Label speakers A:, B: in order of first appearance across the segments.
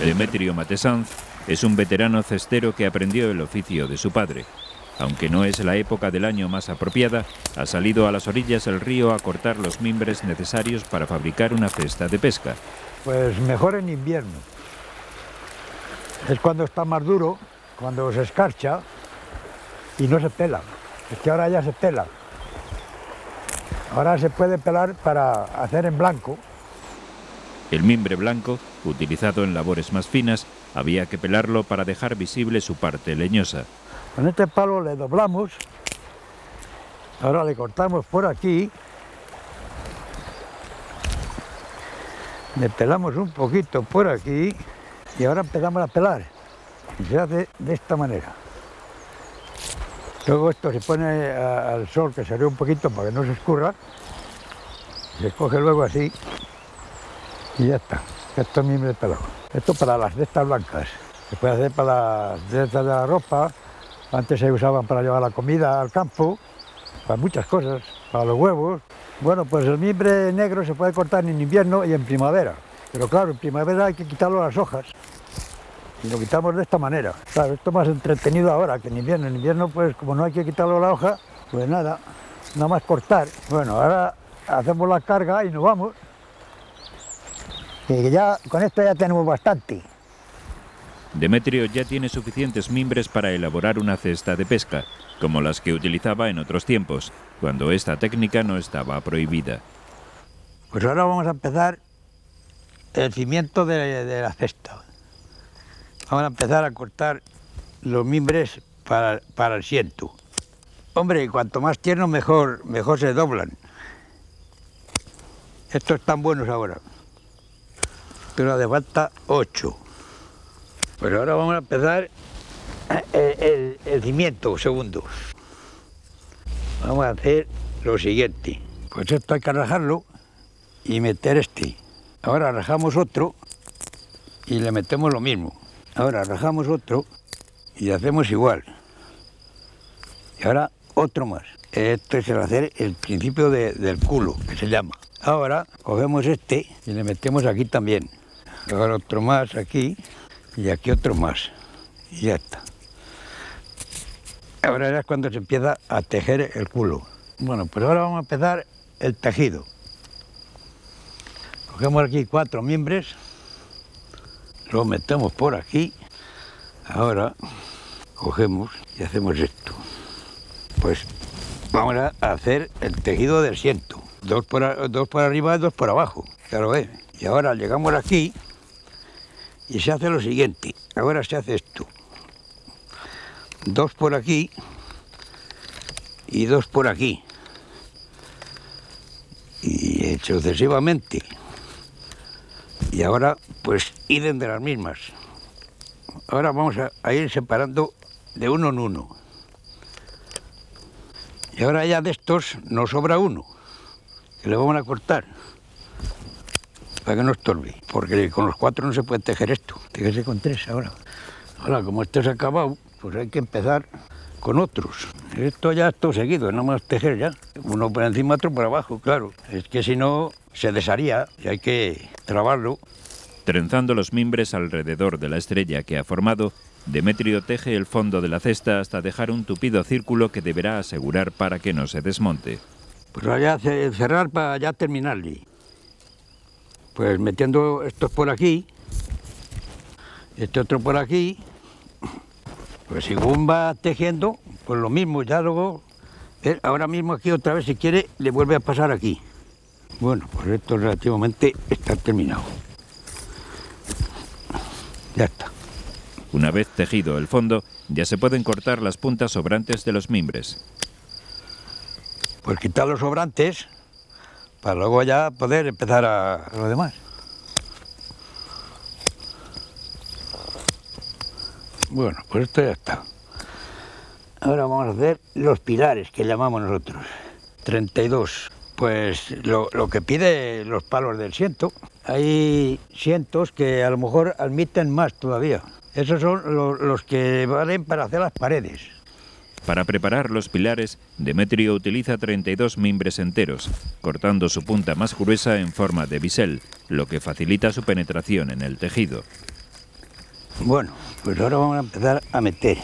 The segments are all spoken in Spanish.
A: Demetrio Matesanz es un veterano cestero que aprendió el oficio de su padre. Aunque no es la época del año más apropiada, ha salido a las orillas del río a cortar los mimbres necesarios para fabricar una cesta de pesca.
B: Pues mejor en invierno. Es cuando está más duro, cuando se escarcha y no se pela. Es que ahora ya se pela. Ahora se puede pelar para hacer en blanco.
A: El mimbre blanco, utilizado en labores más finas, había que pelarlo para dejar visible su parte leñosa.
B: Con este palo le doblamos, ahora le cortamos por aquí, le pelamos un poquito por aquí y ahora empezamos a pelar. Y se hace de esta manera. Luego esto se pone al sol que ve un poquito para que no se escurra. Se coge luego así y ya está. Esto es mimbre pelado. Esto para las cestas blancas. Se puede hacer para las cestas de la ropa, antes se usaban para llevar la comida al campo, para muchas cosas, para los huevos. Bueno, pues el mimbre negro se puede cortar en invierno y en primavera. Pero claro, en primavera hay que quitarlo las hojas. Y lo quitamos de esta manera. Claro, esto es más entretenido ahora que en invierno. En invierno, pues como no hay que quitarlo la hoja, pues nada, nada más cortar. Bueno, ahora hacemos la carga y nos vamos. Ya con esto ya tenemos bastante.
A: Demetrio ya tiene suficientes mimbres para elaborar una cesta de pesca, como las que utilizaba en otros tiempos, cuando esta técnica no estaba prohibida.
B: Pues ahora vamos a empezar el cimiento de, la cesta. Vamos a empezar a cortar los mimbres para, para el siento. Hombre, cuanto más tierno mejor, mejor se doblan. Estos están buenos ahora. Pero hace falta ocho. Pues ahora vamos a empezar el, cimiento segundo. Vamos a hacer lo siguiente. Pues esto hay que rajarlo y meter este. Ahora rajamos otro y le metemos lo mismo. Ahora rajamos otro y hacemos igual. Y ahora otro más. Esto es el hacer el principio del culo, que se llama. Ahora cogemos este y le metemos aquí también. Ahora otro más aquí y aquí otro más. Y ya está. Ahora es cuando se empieza a tejer el culo. Bueno, pues ahora vamos a empezar el tejido. Cogemos aquí cuatro miembros, lo metemos por aquí. Ahora cogemos y hacemos esto. Pues vamos a hacer el tejido del ciento. Dos por, dos por arriba dos por abajo. Claro, ¿eh? Y ahora llegamos aquí y se hace lo siguiente. Ahora se hace esto. Dos por aquí y dos por aquí. Y sucesivamente. Y ahora pues iden de las mismas. Ahora vamos a, ir separando de uno en uno. Y ahora ya de estos nos sobra uno, que le vamos a cortar para que no estorbe, porque con los cuatro no se puede tejer esto, tejese con tres ahora. Ahora, como esto se ha acabado, pues hay que empezar con otros. Esto ya es todo seguido, no más tejer ya. Uno por encima, otro por abajo, claro. Es que si no, se desharía y hay que trabarlo.
A: Trenzando los mimbres alrededor de la estrella que ha formado, Demetrio teje el fondo de la cesta hasta dejar un tupido círculo que deberá asegurar para que no se desmonte.
B: Pues vaya a cerrar para ya terminarle. Pues metiendo estos por aquí, este otro por aquí, pues según va tejiendo, pues lo mismo, ya luego, ahora mismo aquí otra vez si quiere, le vuelve a pasar aquí. Bueno, pues esto relativamente está terminado. Ya está.
A: Una vez tejido el fondo, ya se pueden cortar las puntas sobrantes de los mimbres.
B: Pues quitar los sobrantes para luego ya poder empezar a, lo demás. Bueno, pues esto ya está. Ahora vamos a hacer los pilares que llamamos nosotros. 32. Pues lo, que pide los palos del ciento. Hay cientos que a lo mejor admiten más todavía. Esos son los que valen para hacer las paredes.
A: Para preparar los pilares, Demetrio utiliza 32 mimbres enteros, cortando su punta más gruesa en forma de bisel, lo que facilita su penetración en el tejido.
B: Bueno, pues ahora vamos a empezar a meter.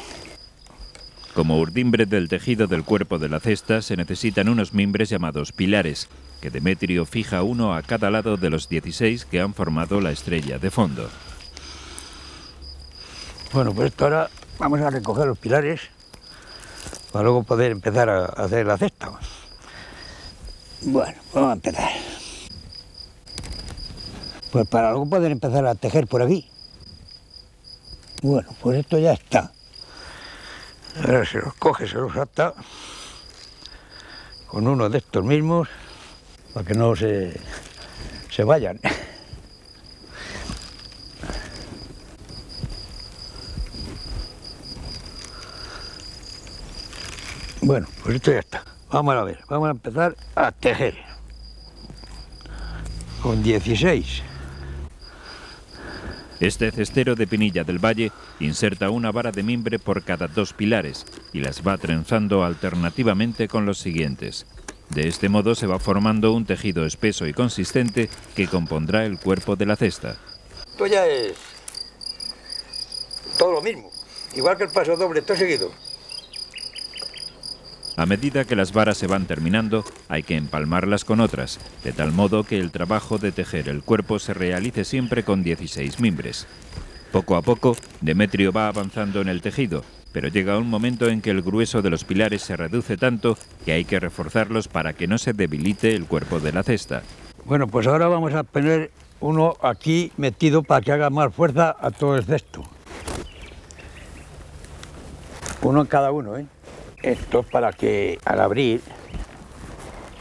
A: Como urdimbre del tejido del cuerpo de la cesta se necesitan unos mimbres llamados pilares, que Demetrio fija uno a cada lado de los 16 que han formado la estrella de fondo.
B: Bueno, pues esto ahora vamos a recoger los pilares para luego poder empezar a hacer la cesta. Bueno, vamos a empezar. Pues para luego poder empezar a tejer por aquí. Bueno, pues esto ya está. Ahora se los coge, se los ata con uno de estos mismos para que no se, se vayan. Bueno, pues esto ya está. Vamos a ver, vamos a empezar a tejer. Con 16.
A: Este cestero de Pinilla del Valle inserta una vara de mimbre por cada dos pilares y las va trenzando alternativamente con los siguientes. De este modo se va formando un tejido espeso y consistente que compondrá el cuerpo de la cesta.
B: Esto ya es todo lo mismo, igual que el paso doble, todo seguido.
A: A medida que las varas se van terminando, hay que empalmarlas con otras, de tal modo que el trabajo de tejer el cuerpo se realice siempre con 16 mimbres. Poco a poco, Demetrio va avanzando en el tejido, pero llega un momento en que el grueso de los pilares se reduce tanto que hay que reforzarlos para que no se debilite el cuerpo de la cesta.
B: Bueno, pues ahora vamos a poner uno aquí metido para que haga más fuerza a todo el cesto. Uno en cada uno, ¿eh? Esto es para que al abrir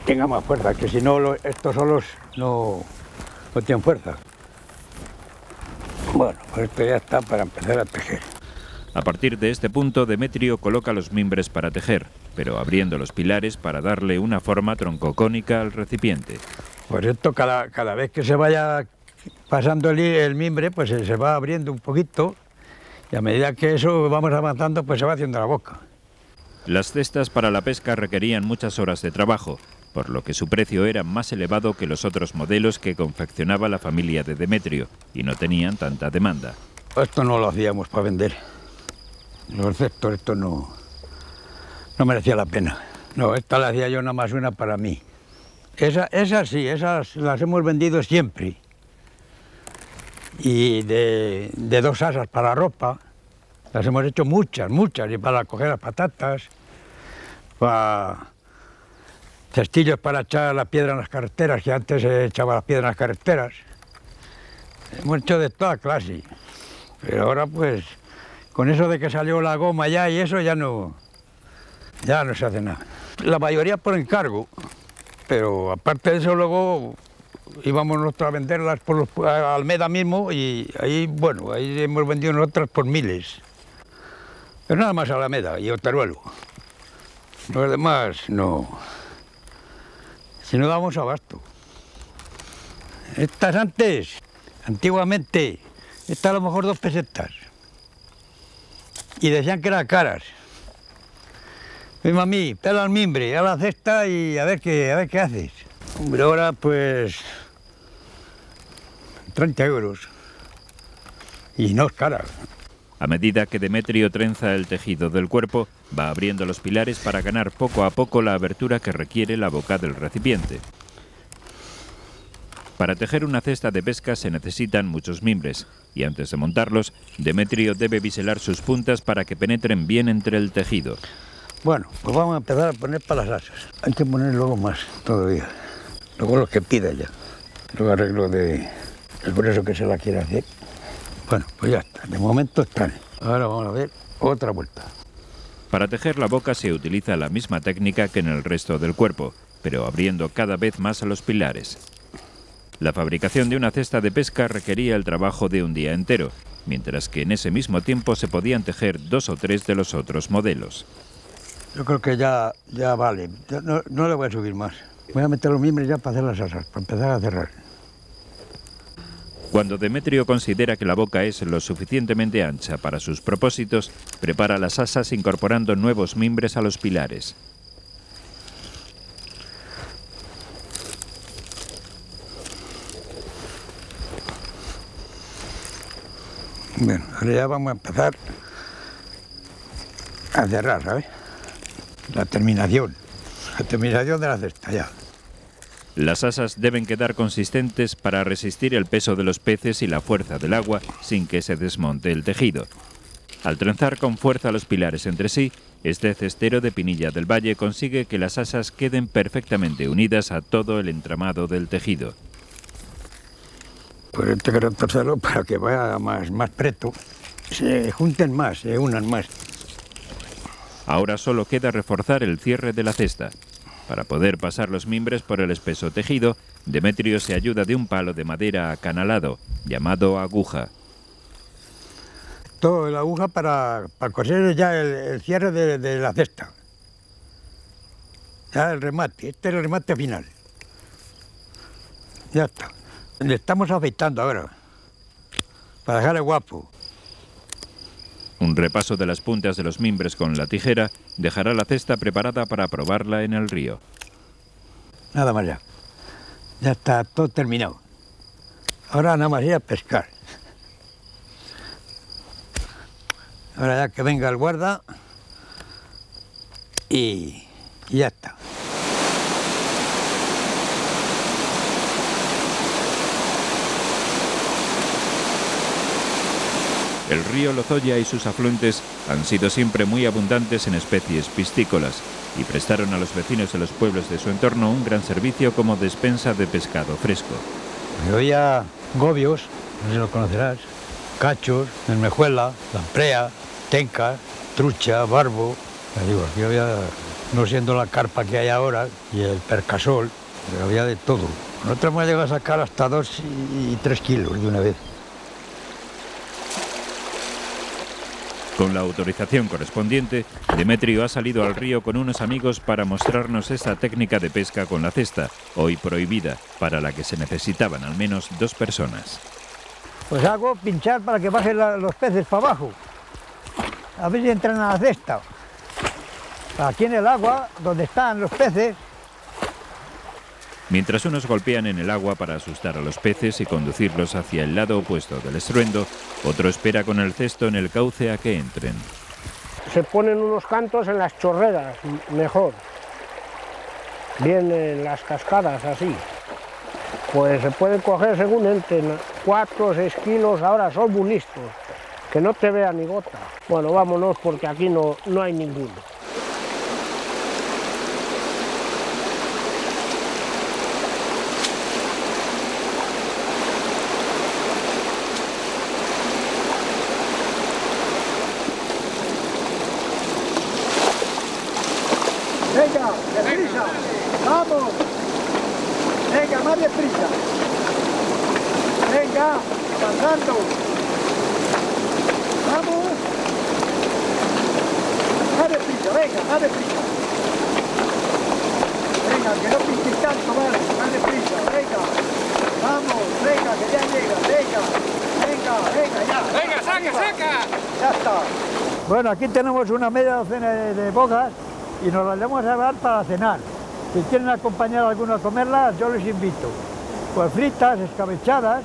B: tenga más fuerza, que si no estos solos no, no tienen fuerza. Bueno, pues esto ya está para empezar a tejer.
A: A partir de este punto, Demetrio coloca los mimbres para tejer, pero abriendo los pilares para darle una forma troncocónica al recipiente.
B: Pues esto cada, cada vez que se vaya pasando el, el mimbre, pues se, se va abriendo un poquito y a medida que eso vamos avanzando, pues se va haciendo la boca.
A: Las cestas para la pesca requerían muchas horas de trabajo, por lo que su precio era más elevado que los otros modelos que confeccionaba la familia de Demetrio y no tenían tanta demanda.
B: Esto no lo hacíamos para vender. Los cestos, esto no, no merecía la pena. No, esta la hacía yo nada más una para mí. Esa, esas sí, esas las hemos vendido siempre. Y de, de dos asas para ropa, las hemos hecho muchas, muchas, y para coger las patatas, para cestillos para echar la piedra en las carreteras, que antes se echaba la piedra en las carreteras. Hemos hecho de toda clase. Pero ahora pues, con eso de que salió la goma ya y eso ya no, ya no se hace nada. La mayoría por encargo, pero aparte de eso luego íbamos nosotros a venderlas por los, Almeda mismo y ahí, bueno, ahí hemos vendido nosotras por miles. Pero nada más a Alameda y Oteruelo. Los demás no. Si no damos abasto. Estas antes, antiguamente, estas a lo mejor dos pesetas. Y decían que eran caras. Mi mami, pela al mimbre, a la cesta y a ver qué, a ver qué haces. Hombre, ahora pues 30 euros. Y no es cara.
A: A medida que Demetrio trenza el tejido del cuerpo, va abriendo los pilares para ganar poco a poco la abertura que requiere la boca del recipiente. Para tejer una cesta de pesca se necesitan muchos mimbres, y antes de montarlos, Demetrio debe biselar sus puntas para que penetren bien entre el tejido.
B: Bueno, pues vamos a empezar a poner para las asas. Hay que poner luego más todavía. Luego los que pida ya. Luego arreglo de el grueso que se la quiera hacer. Bueno, pues ya está. De momento están. Ahora vamos a ver otra vuelta.
A: Para tejer la boca se utiliza la misma técnica que en el resto del cuerpo, pero abriendo cada vez más a los pilares. La fabricación de una cesta de pesca requería el trabajo de un día entero, mientras que en ese mismo tiempo se podían tejer dos o tres de los otros modelos.
B: Yo creo que ya, ya vale. Ya no, no le voy a subir más. Voy a meter los miembros ya para hacer las asas, para empezar a cerrar.
A: Cuando Demetrio considera que la boca es lo suficientemente ancha para sus propósitos, prepara las asas incorporando nuevos mimbres a los pilares.
B: Bueno, ahora ya vamos a empezar a cerrar, ¿sabes? La terminación, la terminación de la cesta ya.
A: Las asas deben quedar consistentes para resistir el peso de los peces y la fuerza del agua sin que se desmonte el tejido. Al trenzar con fuerza los pilares entre sí, este cestero de Pinilla del Valle consigue que las asas queden perfectamente unidas a todo el entramado del tejido.
B: Pues este que retorcerlo para que vaya más, más preto, se junten más, se unan más.
A: Ahora solo queda reforzar el cierre de la cesta. Para poder pasar los mimbres por el espeso tejido, Demetrio se ayuda de un palo de madera acanalado, llamado aguja.
B: Todo la aguja para, para coser ya el, cierre de, de la cesta. Ya el remate, este es el remate final. Ya está. Le estamos afeitando ahora, para dejarle guapo.
A: Un repaso de las puntas de los mimbres con la tijera dejará la cesta preparada para probarla en el río.
B: Nada más ya. Ya está todo terminado. Ahora nada más ir a pescar. Ahora ya que venga el guarda y ya está.
A: El río Lozoya y sus afluentes han sido siempre muy abundantes en especies piscícolas y prestaron a los vecinos de los pueblos de su entorno un gran servicio como despensa de pescado fresco.
B: Yo había gobios, no sé si lo conocerás, cachos, mermejuela, lamprea, tenca, trucha, barbo. Ya digo, aquí había, no siendo la carpa que hay ahora, y el percasol, había de todo. Nosotros hemos llegado a sacar hasta dos y tres kilos de una vez.
A: Con la autorización correspondiente, Demetrio ha salido al río con unos amigos para mostrarnos esta técnica de pesca con la cesta, hoy prohibida, para la que se necesitaban al menos dos personas.
B: Pues hago pinchar para que bajen los peces para abajo. A ver si entran a la cesta. Aquí en el agua, donde están los peces,
A: Mientras unos golpean en el agua para asustar a los peces y conducirlos hacia el lado opuesto del estruendo, otro espera con el cesto en el cauce a que entren.
C: se ponen unos cantos en las chorreras, mejor. Bien en las cascadas, así. Pues se pueden coger según entren, 4 o 6 kilos, ahora son muy listos, que no te vea ni gota. Bueno, vámonos porque aquí no, no hay ninguno.
B: Venga, deprisa, vamos. Venga, más deprisa. Venga, avanzando. Vamos. Más deprisa, venga, más deprisa. Venga, que no pinches tanto, vale, más deprisa, venga. Vamos, venga, que ya llega, venga. Venga, venga, ya.
D: Venga, saca, saca.
B: Ya está. Bueno, aquí tenemos una media docena de, de bogas y nos las vamos a llevar para cenar. Si quieren acompañar a alguno a comerlas, yo les invito. Pues fritas, escabechadas.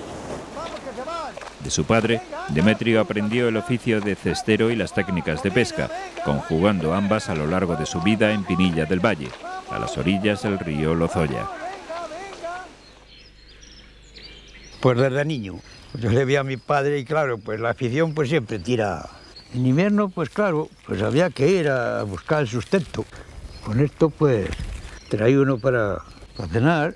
B: ¡Vamos que se van!
A: De su padre, Demetrio aprendió el oficio de cestero y las técnicas de pesca, conjugando ambas a lo largo de su vida en Pinilla del Valle, a las orillas del río Lozoya.
B: Pues desde niño. Yo le vi a mi padre y claro, pues la afición pues siempre tira. En invierno, pues claro, pues había que ir a buscar el sustento. Con esto pues traía uno para, para cenar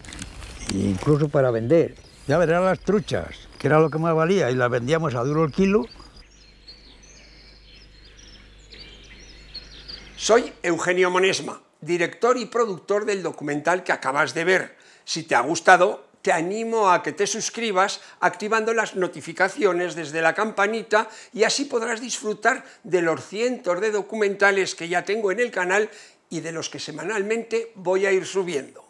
B: e incluso para vender. Ya verán las truchas, que era lo que más valía, y las vendíamos a duro el kilo.
E: Soy Eugenio Monesma, director y productor del documental que acabas de ver. Si te ha gustado, te animo a que te suscribas activando las notificaciones desde la campanita y así podrás disfrutar de los cientos de documentales que ya tengo en el canal y de los que semanalmente voy a ir subiendo.